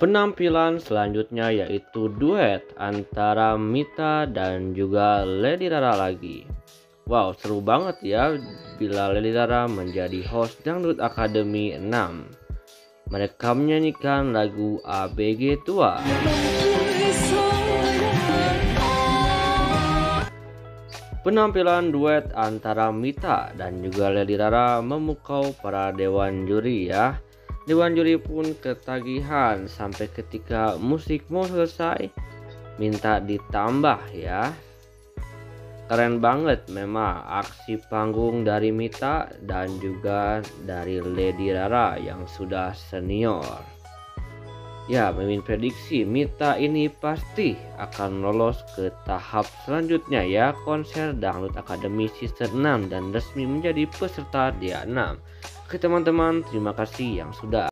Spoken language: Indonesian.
Penampilan selanjutnya yaitu duet antara Mita dan juga Lady Rara lagi. Wow, seru banget ya bila Lady Rara menjadi host Dangdut Academy 6. Mereka menyanyikan lagu ABG Tua. Penampilan duet antara Mita dan juga Lady Rara memukau para dewan juri ya. Dewan juri pun ketagihan sampai ketika musik mau selesai minta ditambah ya. Keren banget memang aksi panggung dari Mita dan juga dari Lady Rara yang sudah senior. Ya, Mimin prediksi Mita ini pasti akan lolos ke tahap selanjutnya ya konser Dangdut Academy Season 6 dan resmi menjadi peserta dia 6. Oke teman-teman, terima kasih yang sudah